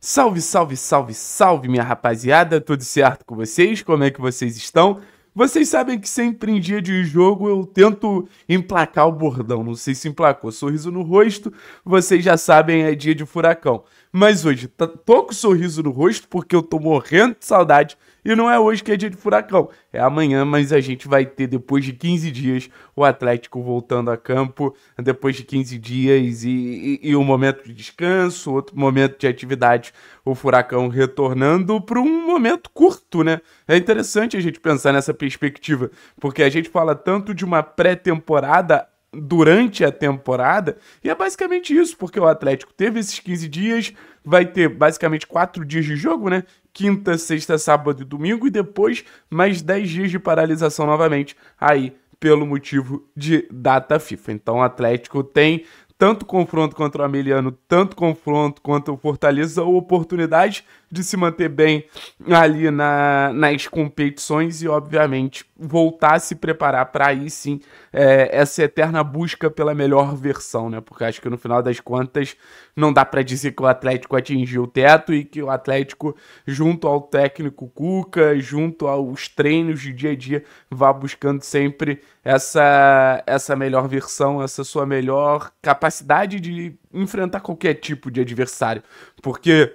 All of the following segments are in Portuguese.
Salve, salve, salve, salve, minha rapaziada, tudo certo com vocês? Como é que vocês estão? Vocês sabem que sempre em dia de jogo eu tento emplacar o bordão, não sei se emplacou. Sorriso no rosto, vocês já sabem, é dia de furacão. Mas hoje, tô com sorriso no rosto porque eu tô morrendo de saudade e não é hoje que é dia de furacão, é amanhã, mas a gente vai ter, depois de 15 dias, o Atlético voltando a campo, depois de 15 dias e, e, e um momento de descanso, outro momento de atividade, o furacão retornando para um momento curto, né? É interessante a gente pensar nessa perspectiva, porque a gente fala tanto de uma pré-temporada durante a temporada, e é basicamente isso, porque o Atlético teve esses 15 dias, vai ter basicamente 4 dias de jogo, né? Quinta, sexta, sábado e domingo, e depois mais 10 dias de paralisação novamente, aí pelo motivo de data FIFA. Então o Atlético tem tanto confronto contra o Ameliano, tanto confronto contra o Fortaleza, oportunidade de se manter bem ali na, nas competições e, obviamente, voltar a se preparar para aí sim é, essa eterna busca pela melhor versão, né? Porque acho que no final das contas não dá para dizer que o Atlético atingiu o teto e que o Atlético, junto ao técnico Cuca, junto aos treinos de dia a dia, vá buscando sempre essa, essa melhor versão, essa sua melhor capacidade de enfrentar qualquer tipo de adversário. Porque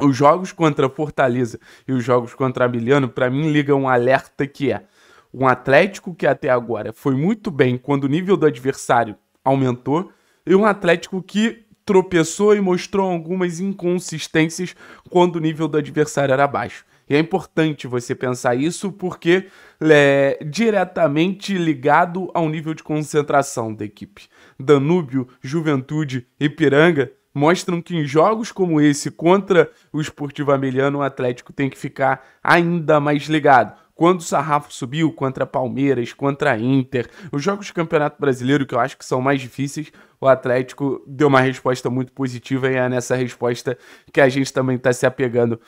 os jogos contra Fortaleza e os jogos contra Miliano, para mim, ligam um alerta que é um Atlético que até agora foi muito bem quando o nível do adversário aumentou, e um Atlético que tropeçou e mostrou algumas inconsistências quando o nível do adversário era baixo. E é importante você pensar isso porque é diretamente ligado ao nível de concentração da equipe. Danúbio, Juventude e Piranga mostram que em jogos como esse contra o Esportivo Ameliano, o Atlético tem que ficar ainda mais ligado. Quando o Sarrafo subiu contra Palmeiras, contra Inter, os jogos do Campeonato Brasileiro, que eu acho que são mais difíceis, o Atlético deu uma resposta muito positiva e é nessa resposta que a gente também está se apegando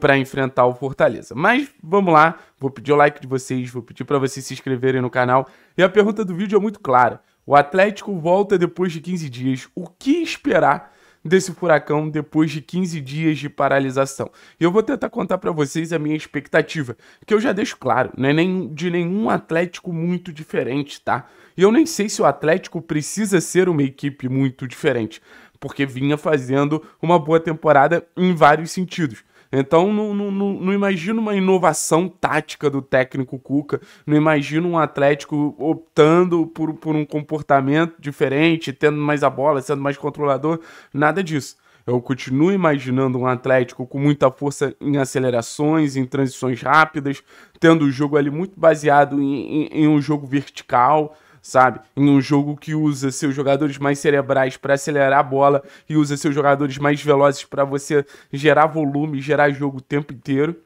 para enfrentar o Fortaleza. Mas vamos lá, vou pedir o like de vocês, vou pedir para vocês se inscreverem no canal. E a pergunta do vídeo é muito clara. O Atlético volta depois de 15 dias. O que esperar desse furacão depois de 15 dias de paralisação. E eu vou tentar contar para vocês a minha expectativa, que eu já deixo claro, não é nem de nenhum Atlético muito diferente, tá? E eu nem sei se o Atlético precisa ser uma equipe muito diferente, porque vinha fazendo uma boa temporada em vários sentidos. Então não, não, não, imagino uma inovação tática do técnico Cuca, não imagino um Atlético optando por, por um comportamento diferente, tendo mais a bola, sendo mais controlador, nada disso. Eu continuo imaginando um Atlético com muita força em acelerações, em transições rápidas, tendo o jogo ali muito baseado em, em, em um jogo vertical, sabe? Em um jogo que usa seus jogadores mais cerebrais para acelerar a bola e usa seus jogadores mais velozes para você gerar volume, gerar jogo o tempo inteiro.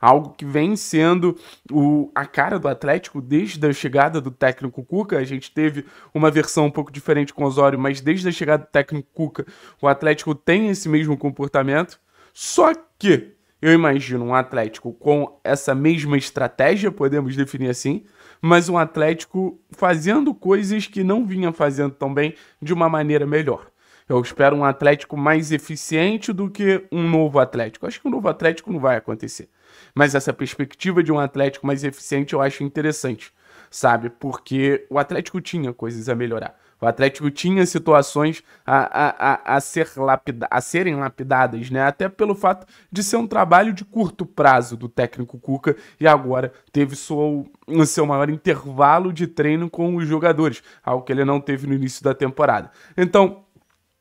Algo que vem sendo o, a cara do Atlético desde a chegada do técnico Cuca. A gente teve uma versão um pouco diferente com o Osório, mas desde a chegada do técnico Cuca, o Atlético tem esse mesmo comportamento. Só que eu imagino um Atlético com essa mesma estratégia, podemos definir assim, mas um Atlético fazendo coisas que não vinha fazendo tão bem de uma maneira melhor. Eu espero um Atlético mais eficiente do que um novo Atlético. Acho que um novo Atlético não vai acontecer. Mas essa perspectiva de um Atlético mais eficiente eu acho interessante, sabe? Porque o Atlético tinha coisas a melhorar. O Atlético tinha situações a, a, a, a, ser lapida, a serem lapidadas, né? Até pelo fato de ser um trabalho de curto prazo do técnico Cuca e agora teve seu, seu maior intervalo de treino com os jogadores, algo que ele não teve no início da temporada. Então,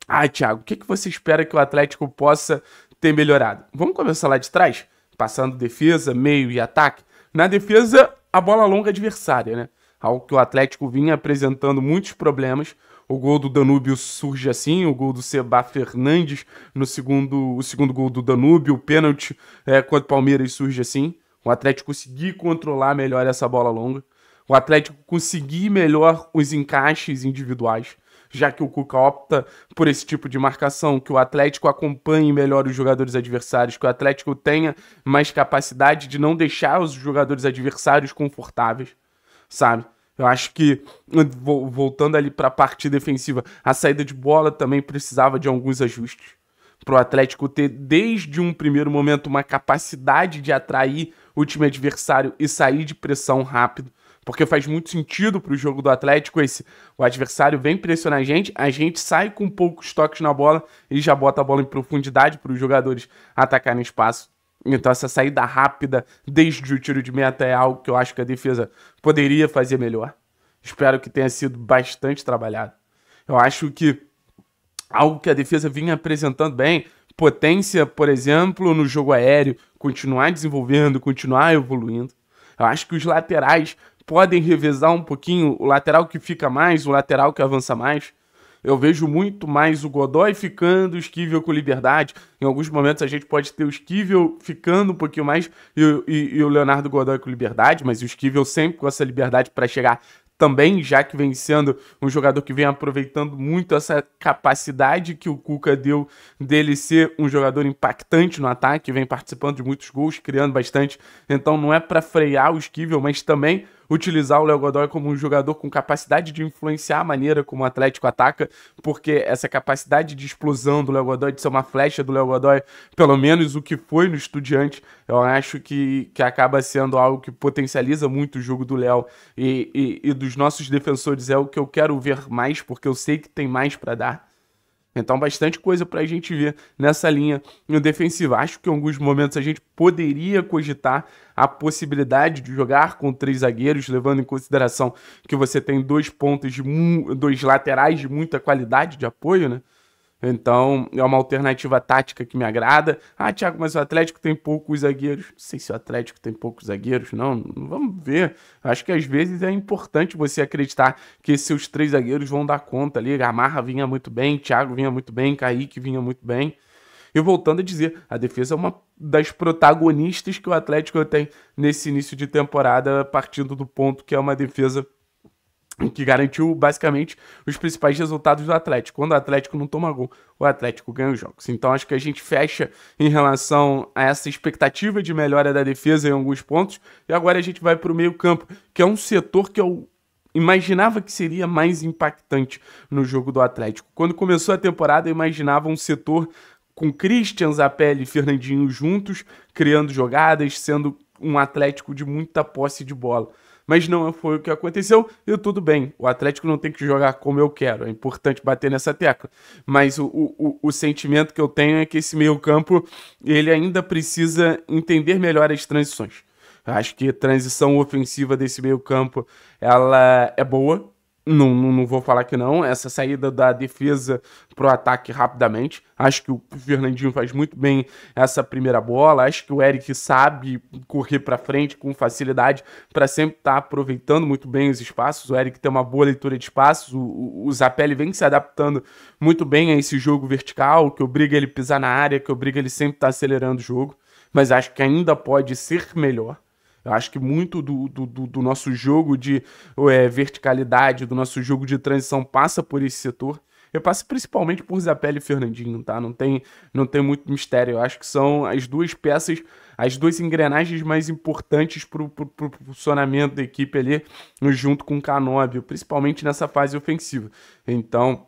ah, Thiago, o que, que você espera que o Atlético possa ter melhorado? Vamos começar lá de trás, passando defesa, meio e ataque. Na defesa, a bola longa adversária, né? Algo que o Atlético vinha apresentando muitos problemas. O gol do Danúbio surge assim, o gol do Seba Fernandes no segundo, o segundo gol do Danúbio, o pênalti é, contra o Palmeiras surge assim. O Atlético conseguir controlar melhor essa bola longa. O Atlético conseguir melhor os encaixes individuais, já que o Cuca opta por esse tipo de marcação, que o Atlético acompanhe melhor os jogadores adversários, que o Atlético tenha mais capacidade de não deixar os jogadores adversários confortáveis sabe? Eu acho que, voltando ali para a parte defensiva, a saída de bola também precisava de alguns ajustes. para o Atlético ter, desde um primeiro momento, uma capacidade de atrair o time adversário e sair de pressão rápido. Porque faz muito sentido para o jogo do Atlético esse. O adversário vem pressionar a gente, a gente sai com poucos toques na bola e já bota a bola em profundidade para os jogadores atacarem espaço. Então, essa saída rápida, desde o tiro de meta, é algo que eu acho que a defesa poderia fazer melhor. Espero que tenha sido bastante trabalhado. Eu acho que algo que a defesa vinha apresentando bem, potência, por exemplo, no jogo aéreo, continuar desenvolvendo, continuar evoluindo. Eu acho que os laterais podem revezar um pouquinho, o lateral que fica mais, o lateral que avança mais. Eu vejo muito mais o Godoy ficando, o Esquivel com liberdade. Em alguns momentos a gente pode ter o Esquivel ficando um pouquinho mais e, e, e o Leonardo Godoy com liberdade, mas o Esquivel sempre com essa liberdade para chegar também, já que vem sendo um jogador que vem aproveitando muito essa capacidade que o Cuca deu dele ser um jogador impactante no ataque, vem participando de muitos gols, criando bastante. Então não é para frear o Esquivel, mas também utilizar o Léo Godoy como um jogador com capacidade de influenciar a maneira como o Atlético ataca, porque essa capacidade de explosão do Léo Godoy, de ser uma flecha do Léo Godoy, pelo menos o que foi no Estudiante, eu acho que, que acaba sendo algo que potencializa muito o jogo do Léo e, e, e dos nossos defensores. É o que eu quero ver mais, porque eu sei que tem mais para dar. Então, bastante coisa para a gente ver nessa linha defensiva. Acho que em alguns momentos a gente poderia cogitar a possibilidade de jogar com três zagueiros, levando em consideração que você tem dois pontos, de dois laterais de muita qualidade de apoio, né? Então, é uma alternativa tática que me agrada. Ah, Thiago, mas o Atlético tem poucos zagueiros. Não sei se o Atlético tem poucos zagueiros, não. Vamos ver. Acho que às vezes é importante você acreditar que seus três zagueiros vão dar conta ali. Gamarra vinha muito bem, Thiago vinha muito bem, Kaique vinha muito bem. E voltando a dizer, a defesa é uma das protagonistas que o Atlético tem nesse início de temporada, partindo do ponto que é uma defesa que garantiu basicamente os principais resultados do Atlético. Quando o Atlético não toma gol, o Atlético ganha os jogos. Então acho que a gente fecha em relação a essa expectativa de melhora da defesa em alguns pontos. E agora a gente vai para o meio-campo, que é um setor que eu imaginava que seria mais impactante no jogo do Atlético. Quando começou a temporada, eu imaginava um setor com Christian, Zapelli e Fernandinho juntos, criando jogadas, sendo um Atlético de muita posse de bola mas não foi o que aconteceu e tudo bem. O Atlético não tem que jogar como eu quero, é importante bater nessa tecla. Mas o, o, o sentimento que eu tenho é que esse meio-campo ele ainda precisa entender melhor as transições. Acho que a transição ofensiva desse meio-campo ela é boa, não, não, não, vou falar que não. Essa saída da defesa pro ataque rapidamente. Acho que o Fernandinho faz muito bem essa primeira bola. Acho que o Eric sabe correr para frente com facilidade para sempre estar tá aproveitando muito bem os espaços. O Eric tem uma boa leitura de espaços. O, o, o Zapelli vem se adaptando muito bem a esse jogo vertical, que obriga ele a pisar na área, que obriga ele sempre estar tá acelerando o jogo. Mas acho que ainda pode ser melhor. Eu acho que muito do, do, do nosso jogo de é, verticalidade, do nosso jogo de transição passa por esse setor. Eu passo principalmente por Zapelli e Fernandinho, tá? Não tem, não tem muito mistério. Eu acho que são as duas peças, as duas engrenagens mais importantes para o funcionamento da equipe ali, junto com o Canóbio, principalmente nessa fase ofensiva. Então,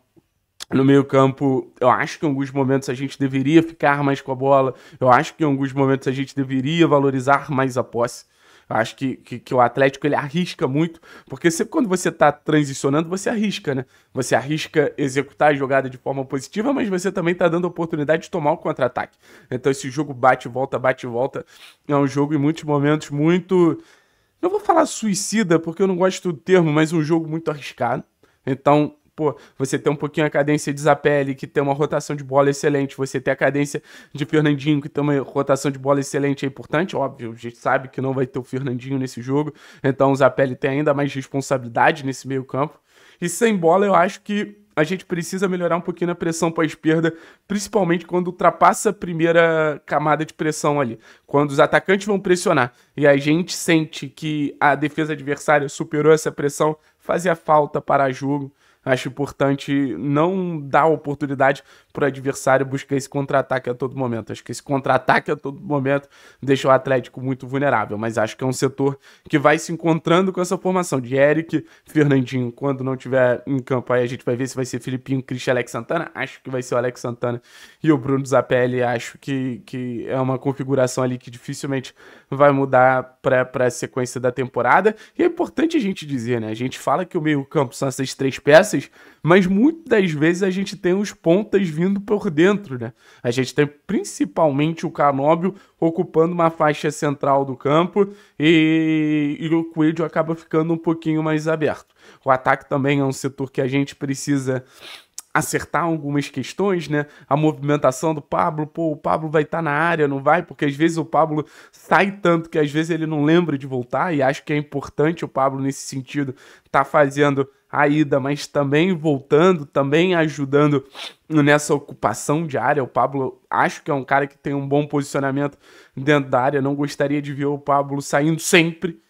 no meio campo, eu acho que em alguns momentos a gente deveria ficar mais com a bola. Eu acho que em alguns momentos a gente deveria valorizar mais a posse. Acho que, que, que, o Atlético ele arrisca muito, porque sempre quando você está transicionando, você arrisca, né? Você arrisca executar a jogada de forma positiva, mas você também está dando a oportunidade de tomar o contra-ataque. Então esse jogo bate volta, bate volta. É um jogo em muitos momentos muito. Não vou falar suicida, porque eu não gosto do termo, mas um jogo muito arriscado. Então, pô, você tem um pouquinho a cadência de Zapelli, que tem uma rotação de bola excelente, você tem a cadência de Fernandinho, que tem uma rotação de bola excelente, é importante, óbvio, a gente sabe que não vai ter o Fernandinho nesse jogo, então o Zapelli tem ainda mais responsabilidade nesse meio campo, e sem bola eu acho que a gente precisa melhorar um pouquinho a pressão para esquerda, principalmente quando ultrapassa a primeira camada de pressão ali. Quando os atacantes vão pressionar e a gente sente que a defesa adversária superou essa pressão, fazia falta para jogo Acho importante não dar oportunidade para o adversário buscar esse contra-ataque a todo momento. Acho que esse contra-ataque a todo momento deixa o Atlético muito vulnerável, mas acho que é um setor que vai se encontrando com essa formação de Eric, Fernandinho, quando não tiver em campo aí a gente vai ver se vai ser Filipinho, Christian Alex Santana, acho que vai ser o Alex Santana e o Bruno Zapelli, acho que, que é uma configuração ali que dificilmente vai mudar para a sequência da temporada, e é importante a gente dizer, né, a gente fala que o meio campo são essas três peças, mas muitas das vezes a gente tem os pontas vindo por dentro, né? A gente tem principalmente o Canóbio ocupando uma faixa central do campo e, e o Coelho acaba ficando um pouquinho mais aberto. O ataque também é um setor que a gente precisa acertar algumas questões, né? A movimentação do Pablo, pô, o Pablo vai estar tá na área, não vai? Porque às vezes o Pablo sai tanto que às vezes ele não lembra de voltar e acho que é importante o Pablo nesse sentido tá fazendo a ida, mas também voltando, também ajudando nessa ocupação de área. O Pablo acho que é um cara que tem um bom posicionamento dentro da área. Não gostaria de ver o Pablo saindo sempre,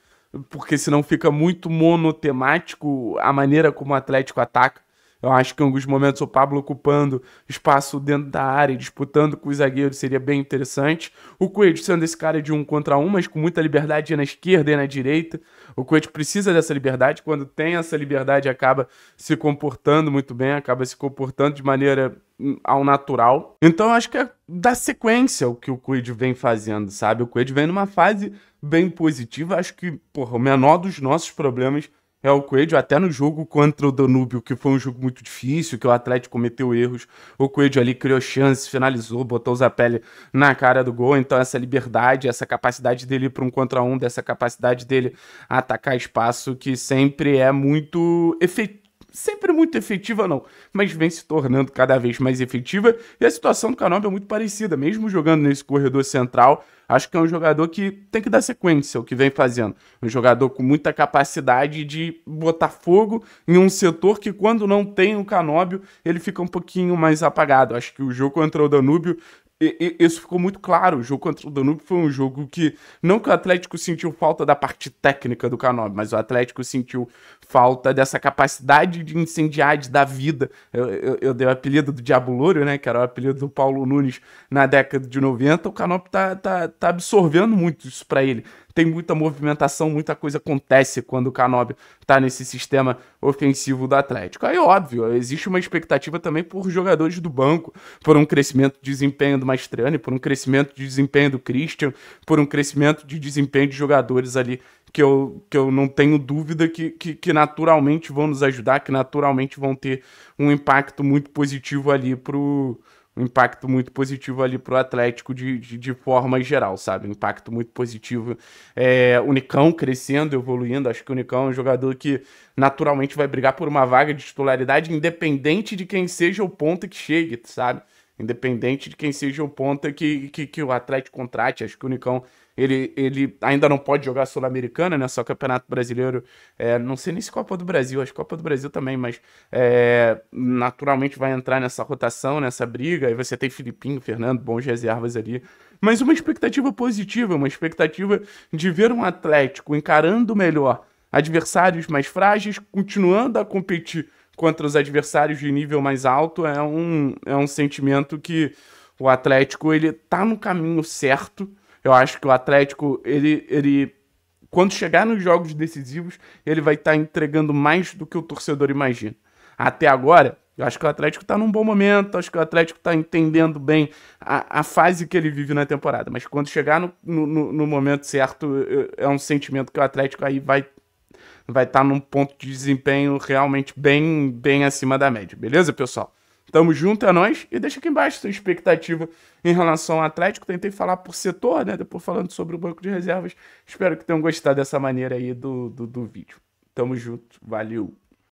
porque senão fica muito monotemático a maneira como o Atlético ataca. Eu acho que em alguns momentos o Pablo ocupando espaço dentro da área, disputando com os zagueiros, seria bem interessante. O Coelho sendo esse cara de um contra um, mas com muita liberdade na esquerda e na direita. O Coelho precisa dessa liberdade. Quando tem essa liberdade, acaba se comportando muito bem, acaba se comportando de maneira hum, ao natural. Então eu acho que é da sequência o que o Coelho vem fazendo, sabe? O Coelho vem numa fase bem positiva. Acho que, porra, o menor dos nossos problemas é o Coelho, até no jogo contra o Danúbio, que foi um jogo muito difícil, que o Atlético cometeu erros, o Coelho ali criou chance, finalizou, botou o Zapelli na cara do gol, então essa liberdade, essa capacidade dele para um contra um, dessa capacidade dele atacar espaço, que sempre é muito efetivo sempre muito efetiva, não, mas vem se tornando cada vez mais efetiva. E a situação do Canóbio é muito parecida, mesmo jogando nesse corredor central. Acho que é um jogador que tem que dar sequência o que vem fazendo. Um jogador com muita capacidade de botar fogo em um setor que, quando não tem o Canóbio, ele fica um pouquinho mais apagado. Acho que o jogo contra o Danúbio e, e, isso ficou muito claro. O jogo contra o Danúbio foi um jogo que, não que o Atlético sentiu falta da parte técnica do Canobi, mas o Atlético sentiu falta dessa capacidade de incendiar, de dar vida. Eu, eu, eu dei o apelido do Diabo Louro, né, que era o apelido do Paulo Nunes na década de 90. O Canobi tá, tá, tá absorvendo muito isso para ele tem muita movimentação, muita coisa acontece quando o Canobi tá nesse sistema ofensivo do Atlético. Aí, óbvio, existe uma expectativa também por jogadores do banco, por um crescimento de desempenho do Mastriani, por um crescimento de desempenho do Christian, por um crescimento de desempenho de jogadores ali que eu, que eu não tenho dúvida que, que, que naturalmente vão nos ajudar, que naturalmente vão ter um impacto muito positivo ali pro um impacto muito positivo ali pro Atlético de, de, de forma geral, sabe? Um impacto muito positivo. É, o Nicão crescendo, evoluindo. Acho que o Nicão é um jogador que naturalmente vai brigar por uma vaga de titularidade, independente de quem seja o ponta que chegue, sabe? Independente de quem seja o ponta que, que, que o Atlético contrate. Acho que o Nicão ele, ele ainda não pode jogar Sul-Americana, né? Só Campeonato Brasileiro. É, não sei nem se Copa do Brasil, acho que Copa do Brasil também, mas é, naturalmente vai entrar nessa rotação, nessa briga. Aí você tem Filipinho, Fernando, bons reservas ali. Mas uma expectativa positiva, uma expectativa de ver um Atlético encarando melhor adversários mais frágeis, continuando a competir contra os adversários de nível mais alto, é um, é um sentimento que o Atlético ele tá no caminho certo eu acho que o Atlético, ele, ele quando chegar nos jogos decisivos, ele vai estar tá entregando mais do que o torcedor imagina. Até agora, eu acho que o Atlético está num bom momento, acho que o Atlético está entendendo bem a, a, fase que ele vive na temporada. Mas quando chegar no, no, no momento certo, é um sentimento que o Atlético aí vai vai estar tá num ponto de desempenho realmente bem, bem acima da média. Beleza, pessoal? Tamo junto, é nóis. E deixa aqui embaixo sua expectativa em relação ao Atlético. Tentei falar por setor, né? Depois falando sobre o banco de reservas. Espero que tenham gostado dessa maneira aí do, do, do vídeo. Tamo junto. Valeu.